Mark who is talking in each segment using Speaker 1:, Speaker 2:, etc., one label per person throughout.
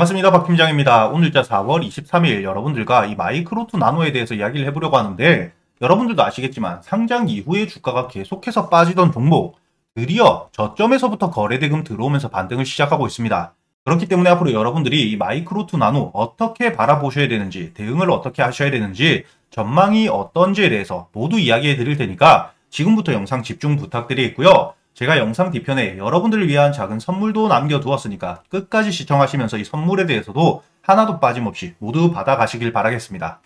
Speaker 1: 반갑습니다. 박 팀장입니다. 오늘자 4월 23일 여러분들과 이 마이크로투나노에 대해서 이야기를 해보려고 하는데 여러분들도 아시겠지만 상장 이후에 주가가 계속해서 빠지던 종목 드디어 저점에서부터 거래대금 들어오면서 반등을 시작하고 있습니다. 그렇기 때문에 앞으로 여러분들이 이 마이크로투나노 어떻게 바라보셔야 되는지 대응을 어떻게 하셔야 되는지 전망이 어떤지에 대해서 모두 이야기해 드릴 테니까 지금부터 영상 집중 부탁드리겠고요. 제가 영상 뒤편에 여러분들을 위한 작은 선물도 남겨두었으니까 끝까지 시청하시면서 이 선물에 대해서도 하나도 빠짐없이 모두 받아가시길 바라겠습니다.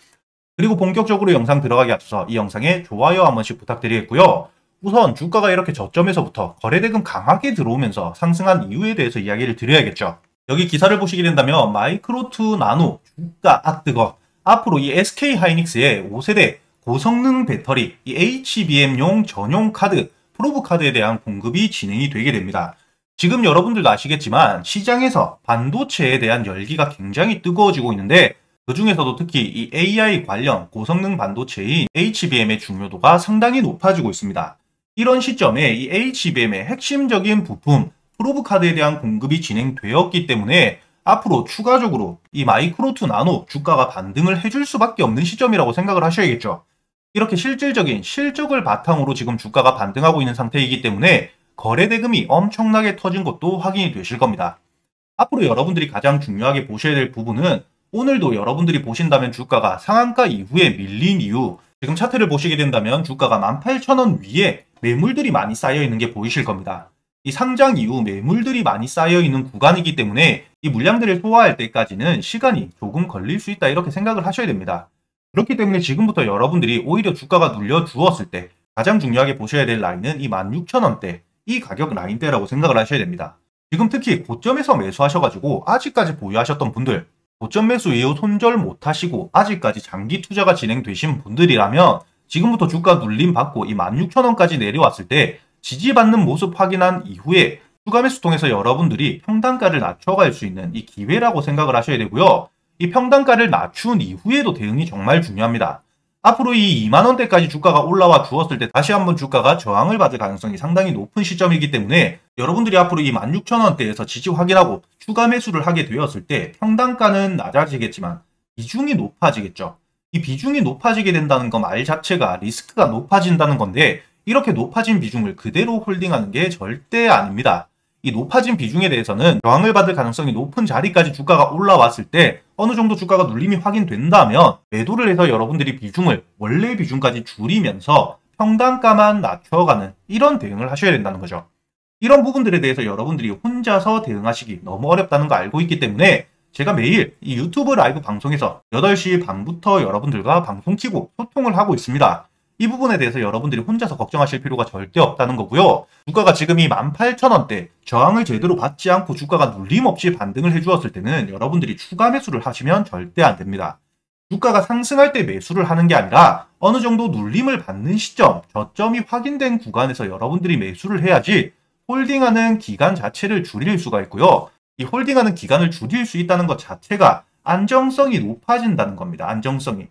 Speaker 1: 그리고 본격적으로 영상 들어가기 앞서 이 영상에 좋아요 한 번씩 부탁드리겠고요. 우선 주가가 이렇게 저점에서부터 거래대금 강하게 들어오면서 상승한 이유에 대해서 이야기를 드려야겠죠. 여기 기사를 보시게 된다면 마이크로투나노 주가 아 뜨거 앞으로 이 SK 하이닉스의 5세대 고성능 배터리 이 HBM용 전용 카드 프로브 카드에 대한 공급이 진행이 되게 됩니다. 지금 여러분들도 아시겠지만 시장에서 반도체에 대한 열기가 굉장히 뜨거워지고 있는데 그 중에서도 특히 이 AI 관련 고성능 반도체인 HBM의 중요도가 상당히 높아지고 있습니다. 이런 시점에 이 HBM의 핵심적인 부품 프로브 카드에 대한 공급이 진행되었기 때문에 앞으로 추가적으로 이 마이크로투나노 주가가 반등을 해줄 수밖에 없는 시점이라고 생각을 하셔야겠죠. 이렇게 실질적인 실적을 바탕으로 지금 주가가 반등하고 있는 상태이기 때문에 거래 대금이 엄청나게 터진 것도 확인이 되실 겁니다. 앞으로 여러분들이 가장 중요하게 보셔야 될 부분은 오늘도 여러분들이 보신다면 주가가 상한가 이후에 밀린 이유 지금 차트를 보시게 된다면 주가가 18,000원 위에 매물들이 많이 쌓여 있는 게 보이실 겁니다. 이 상장 이후 매물들이 많이 쌓여 있는 구간이기 때문에 이 물량들을 소화할 때까지는 시간이 조금 걸릴 수 있다 이렇게 생각을 하셔야 됩니다. 그렇기 때문에 지금부터 여러분들이 오히려 주가가 눌려 주었을 때 가장 중요하게 보셔야 될 라인은 이 16,000원대 이 가격 라인대라고 생각을 하셔야 됩니다. 지금 특히 고점에서 매수하셔가지고 아직까지 보유하셨던 분들 고점 매수 이후 손절 못하시고 아직까지 장기 투자가 진행되신 분들이라면 지금부터 주가 눌림 받고 이 16,000원까지 내려왔을 때 지지받는 모습 확인한 이후에 추가 매수 통해서 여러분들이 평단가를 낮춰갈 수 있는 이 기회라고 생각을 하셔야 되고요. 이 평단가를 낮춘 이후에도 대응이 정말 중요합니다. 앞으로 이 2만원대까지 주가가 올라와 주었을 때 다시 한번 주가가 저항을 받을 가능성이 상당히 높은 시점이기 때문에 여러분들이 앞으로 이 16,000원대에서 지지 확인하고 추가 매수를 하게 되었을 때 평단가는 낮아지겠지만 비중이 높아지겠죠. 이 비중이 높아지게 된다는 것말 자체가 리스크가 높아진다는 건데 이렇게 높아진 비중을 그대로 홀딩하는 게 절대 아닙니다. 이 높아진 비중에 대해서는 저항을 받을 가능성이 높은 자리까지 주가가 올라왔을 때 어느 정도 주가가 눌림이 확인된다면 매도를 해서 여러분들이 비중을 원래 비중까지 줄이면서 평단가만 낮춰가는 이런 대응을 하셔야 된다는 거죠. 이런 부분들에 대해서 여러분들이 혼자서 대응하시기 너무 어렵다는 거 알고 있기 때문에 제가 매일 이 유튜브 라이브 방송에서 8시 반부터 여러분들과 방송 키고 소통을 하고 있습니다. 이 부분에 대해서 여러분들이 혼자서 걱정하실 필요가 절대 없다는 거고요. 주가가 지금 이 18,000원대 저항을 제대로 받지 않고 주가가 눌림없이 반등을 해주었을 때는 여러분들이 추가 매수를 하시면 절대 안 됩니다. 주가가 상승할 때 매수를 하는 게 아니라 어느 정도 눌림을 받는 시점, 저점이 확인된 구간에서 여러분들이 매수를 해야지 홀딩하는 기간 자체를 줄일 수가 있고요. 이 홀딩하는 기간을 줄일 수 있다는 것 자체가 안정성이 높아진다는 겁니다. 안정성이.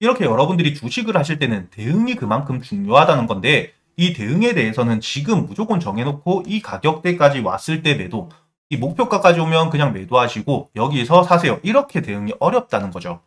Speaker 1: 이렇게 여러분들이 주식을 하실 때는 대응이 그만큼 중요하다는 건데 이 대응에 대해서는 지금 무조건 정해놓고 이 가격대까지 왔을 때 매도 이 목표가까지 오면 그냥 매도하시고 여기서 사세요. 이렇게 대응이 어렵다는 거죠.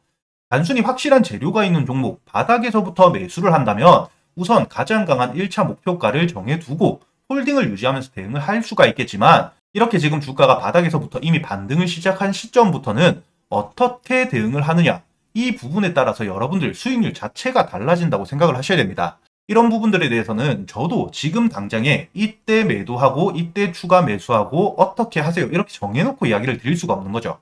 Speaker 1: 단순히 확실한 재료가 있는 종목 바닥에서부터 매수를 한다면 우선 가장 강한 1차 목표가를 정해두고 홀딩을 유지하면서 대응을 할 수가 있겠지만 이렇게 지금 주가가 바닥에서부터 이미 반등을 시작한 시점부터는 어떻게 대응을 하느냐 이 부분에 따라서 여러분들 수익률 자체가 달라진다고 생각을 하셔야 됩니다. 이런 부분들에 대해서는 저도 지금 당장에 이때 매도하고 이때 추가 매수하고 어떻게 하세요 이렇게 정해놓고 이야기를 드릴 수가 없는 거죠.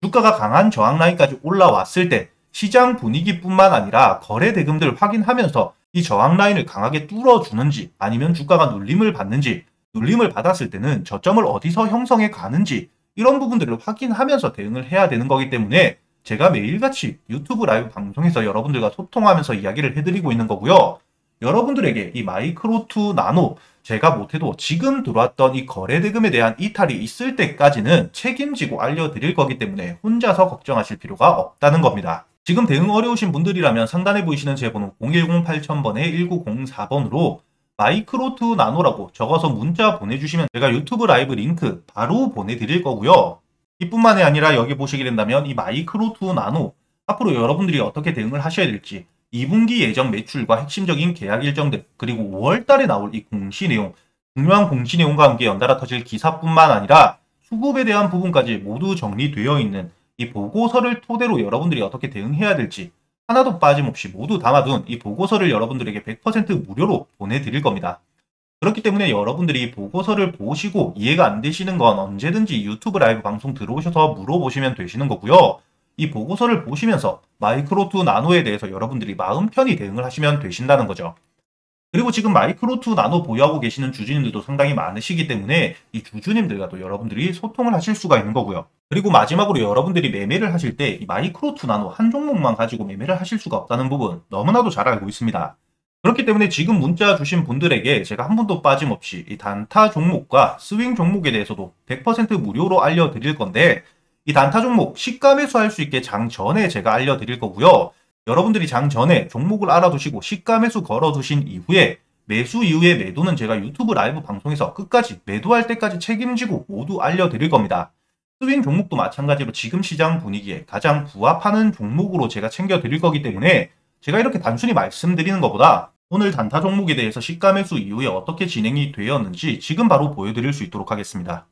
Speaker 1: 주가가 강한 저항 라인까지 올라왔을 때 시장 분위기뿐만 아니라 거래 대금들을 확인하면서 이 저항 라인을 강하게 뚫어주는지 아니면 주가가 눌림을 받는지 눌림을 받았을 때는 저점을 어디서 형성해 가는지 이런 부분들을 확인하면서 대응을 해야 되는 거기 때문에 제가 매일같이 유튜브 라이브 방송에서 여러분들과 소통하면서 이야기를 해드리고 있는 거고요. 여러분들에게 이 마이크로투나노 제가 못해도 지금 들어왔던 이 거래 대금에 대한 이탈이 있을 때까지는 책임지고 알려드릴 거기 때문에 혼자서 걱정하실 필요가 없다는 겁니다. 지금 대응 어려우신 분들이라면 상단에 보이시는 제 번호 010-8000번에 1904번으로 마이크로투나노라고 적어서 문자 보내주시면 제가 유튜브 라이브 링크 바로 보내드릴 거고요. 이뿐만이 아니라 여기 보시게 된다면 이 마이크로2 나노 앞으로 여러분들이 어떻게 대응을 하셔야 될지 2분기 예정 매출과 핵심적인 계약 일정들 그리고 5월달에 나올 이 공시 내용 중요한 공시 내용과 함께 연달아 터질 기사뿐만 아니라 수급에 대한 부분까지 모두 정리되어 있는 이 보고서를 토대로 여러분들이 어떻게 대응해야 될지 하나도 빠짐없이 모두 담아둔 이 보고서를 여러분들에게 100% 무료로 보내드릴 겁니다. 그렇기 때문에 여러분들이 보고서를 보시고 이해가 안 되시는 건 언제든지 유튜브 라이브 방송 들어오셔서 물어보시면 되시는 거고요. 이 보고서를 보시면서 마이크로2 나노에 대해서 여러분들이 마음 편히 대응을 하시면 되신다는 거죠. 그리고 지금 마이크로2 나노 보유하고 계시는 주주님들도 상당히 많으시기 때문에 이 주주님들과도 여러분들이 소통을 하실 수가 있는 거고요. 그리고 마지막으로 여러분들이 매매를 하실 때이 마이크로2 나노 한 종목만 가지고 매매를 하실 수가 없다는 부분 너무나도 잘 알고 있습니다. 그렇기 때문에 지금 문자 주신 분들에게 제가 한 분도 빠짐없이 이 단타 종목과 스윙 종목에 대해서도 100% 무료로 알려드릴 건데 이 단타 종목 시가 매수할 수 있게 장 전에 제가 알려드릴 거고요. 여러분들이 장 전에 종목을 알아두시고 시가 매수 걸어두신 이후에 매수 이후에 매도는 제가 유튜브 라이브 방송에서 끝까지 매도할 때까지 책임지고 모두 알려드릴 겁니다. 스윙 종목도 마찬가지로 지금 시장 분위기에 가장 부합하는 종목으로 제가 챙겨드릴 거기 때문에 제가 이렇게 단순히 말씀드리는 것보다 오늘 단타 종목에 대해서 시가 매수 이후에 어떻게 진행이 되었는지 지금 바로 보여드릴 수 있도록 하겠습니다.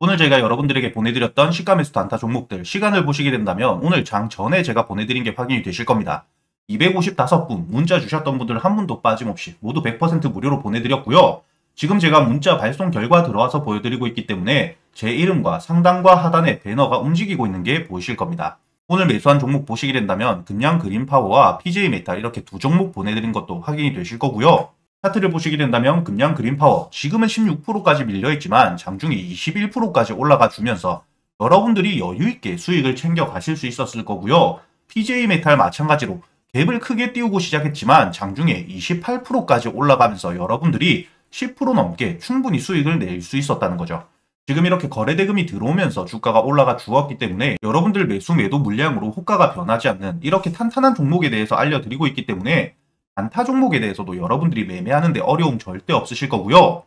Speaker 1: 오늘 제가 여러분들에게 보내드렸던 시가 매수 단타 종목들 시간을 보시게 된다면 오늘 장 전에 제가 보내드린 게 확인이 되실 겁니다. 255분 문자 주셨던 분들 한 분도 빠짐없이 모두 100% 무료로 보내드렸고요. 지금 제가 문자 발송 결과 들어와서 보여드리고 있기 때문에 제 이름과 상단과 하단에 배너가 움직이고 있는 게 보이실 겁니다. 오늘 매수한 종목 보시게 된다면 그냥 그린파워와 PJ 메탈 이렇게 두 종목 보내드린 것도 확인이 되실 거고요. 차트를 보시게 된다면 금양 그린파워 지금은 16%까지 밀려있지만 장중에 21%까지 올라가 주면서 여러분들이 여유있게 수익을 챙겨 가실 수 있었을 거고요. PJ 메탈 마찬가지로 갭을 크게 띄우고 시작했지만 장중에 28%까지 올라가면서 여러분들이 10% 넘게 충분히 수익을 낼 수 있었다는 거죠. 지금 이렇게 거래대금이 들어오면서 주가가 올라가 주었기 때문에 여러분들 매수 매도 물량으로 호가가 변하지 않는 이렇게 탄탄한 종목에 대해서 알려드리고 있기 때문에 단타 종목에 대해서도 여러분들이 매매하는데 어려움 절대 없으실 거고요.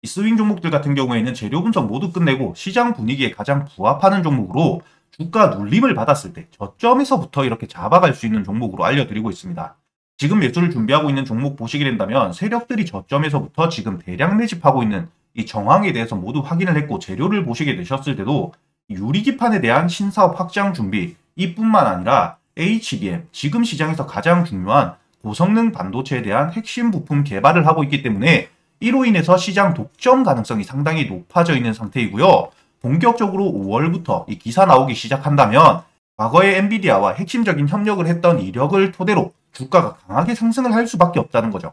Speaker 1: 이 스윙 종목들 같은 경우에는 재료 분석 모두 끝내고 시장 분위기에 가장 부합하는 종목으로 주가 눌림을 받았을 때 저점에서부터 이렇게 잡아갈 수 있는 종목으로 알려드리고 있습니다. 지금 매수를 준비하고 있는 종목 보시게 된다면 세력들이 저점에서부터 지금 대량 매집하고 있는 이 정황에 대해서 모두 확인을 했고 재료를 보시게 되셨을 때도 유리기판에 대한 신사업 확장 준비 이뿐만 아니라 HBM 지금 시장에서 가장 중요한 고성능 반도체에 대한 핵심 부품 개발을 하고 있기 때문에 이로 인해서 시장 독점 가능성이 상당히 높아져 있는 상태이고요. 본격적으로 5월부터 이 기사 나오기 시작한다면 과거에 엔비디아와 핵심적인 협력을 했던 이력을 토대로 주가가 강하게 상승을 할 수밖에 없다는 거죠.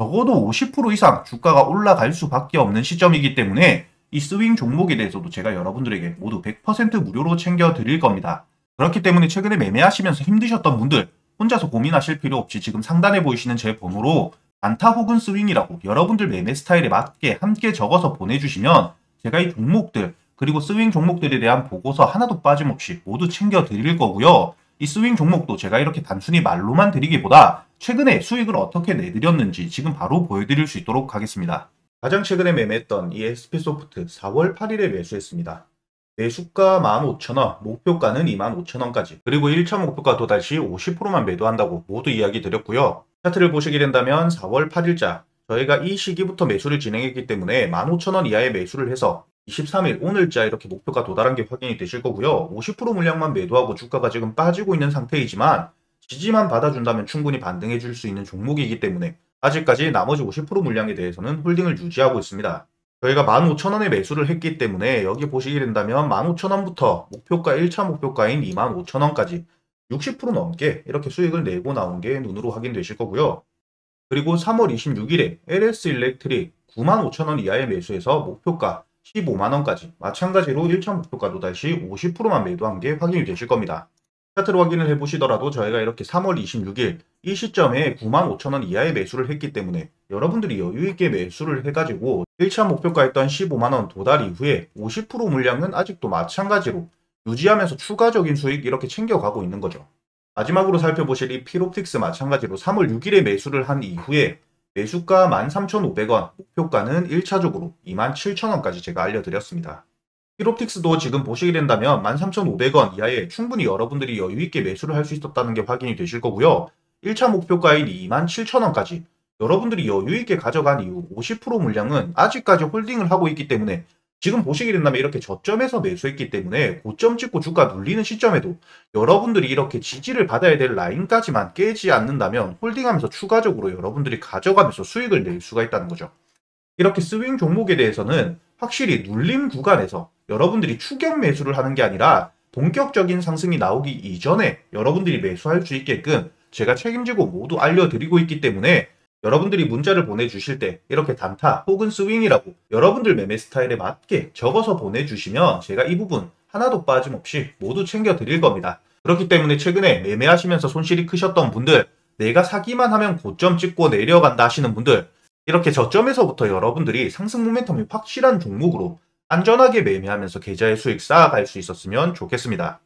Speaker 1: 적어도 50% 이상 주가가 올라갈 수밖에 없는 시점이기 때문에 이 스윙 종목에 대해서도 제가 여러분들에게 모두 100% 무료로 챙겨 드릴 겁니다. 그렇기 때문에 최근에 매매하시면서 힘드셨던 분들 혼자서 고민하실 필요 없이 지금 상단에 보이시는 제 번호로 안타 혹은 스윙이라고 여러분들 매매 스타일에 맞게 함께 적어서 보내주시면 제가 이 종목들 그리고 스윙 종목들에 대한 보고서 하나도 빠짐없이 모두 챙겨 드릴 거고요. 이 스윙 종목도 제가 이렇게 단순히 말로만 드리기보다 최근에 수익을 어떻게 내드렸는지 지금 바로 보여드릴 수 있도록 하겠습니다. 가장 최근에 매매했던 이 SP소프트 4월 8일에 매수했습니다. 매수가 15,000원, 목표가는 25,000원까지 그리고 1차 목표가 도달 시 50%만 매도한다고 모두 이야기 드렸고요. 차트를 보시게 된다면 4월 8일자 저희가 이 시기부터 매수를 진행했기 때문에 15,000원 이하의 매수를 해서 23일 오늘자 이렇게 목표가 도달한 게 확인이 되실 거고요. 50% 물량만 매도하고 주가가 지금 빠지고 있는 상태이지만 지지만 받아준다면 충분히 반등해 줄 수 있는 종목이기 때문에 아직까지 나머지 50% 물량에 대해서는 홀딩을 유지하고 있습니다. 저희가 15,000원에 매수를 했기 때문에 여기 보시게 된다면 15,000원부터 목표가 1차 목표가인 25,000원까지 60% 넘게 이렇게 수익을 내고 나온 게 눈으로 확인되실 거고요. 그리고 3월 26일에 LS 일렉트릭 95,000원 이하의 매수해서 목표가 15만원까지 마찬가지로 1차 목표가도 다시 50%만 매도한 게 확인이 되실 겁니다. 차트로 확인을 해보시더라도 저희가 이렇게 3월 26일 이 시점에 95,000원 이하의 매수를 했기 때문에 여러분들이 여유있게 매수를 해가지고 1차 목표가였던 15만원 도달 이후에 50% 물량은 아직도 마찬가지로 유지하면서 추가적인 수익 이렇게 챙겨가고 있는 거죠. 마지막으로 살펴보실 이 피롭틱스 마찬가지로 3월 6일에 매수를 한 이후에 매수가 13,500원, 목표가는 1차적으로 27,000원까지 제가 알려드렸습니다. 히롭틱스도 지금 보시게 된다면 13,500원 이하에 충분히 여러분들이 여유있게 매수를 할 수 있었다는 게 확인이 되실 거고요. 1차 목표가인 27,000원까지 여러분들이 여유있게 가져간 이후 50% 물량은 아직까지 홀딩을 하고 있기 때문에 지금 보시게 된다면 이렇게 저점에서 매수했기 때문에 고점 찍고 주가 눌리는 시점에도 여러분들이 이렇게 지지를 받아야 될 라인까지만 깨지 않는다면 홀딩하면서 추가적으로 여러분들이 가져가면서 수익을 낼 수가 있다는 거죠. 이렇게 스윙 종목에 대해서는 확실히 눌림 구간에서 여러분들이 추격 매수를 하는 게 아니라 본격적인 상승이 나오기 이전에 여러분들이 매수할 수 있게끔 제가 책임지고 모두 알려드리고 있기 때문에 여러분들이 문자를 보내주실 때 이렇게 단타 혹은 스윙이라고 여러분들 매매 스타일에 맞게 적어서 보내주시면 제가 이 부분 하나도 빠짐없이 모두 챙겨드릴 겁니다. 그렇기 때문에 최근에 매매하시면서 손실이 크셨던 분들 내가 사기만 하면 고점 찍고 내려간다 하시는 분들 이렇게 저점에서부터 여러분들이 상승 모멘텀이 확실한 종목으로 안전하게 매매하면서 계좌의 수익 쌓아갈 수 있었으면 좋겠습니다.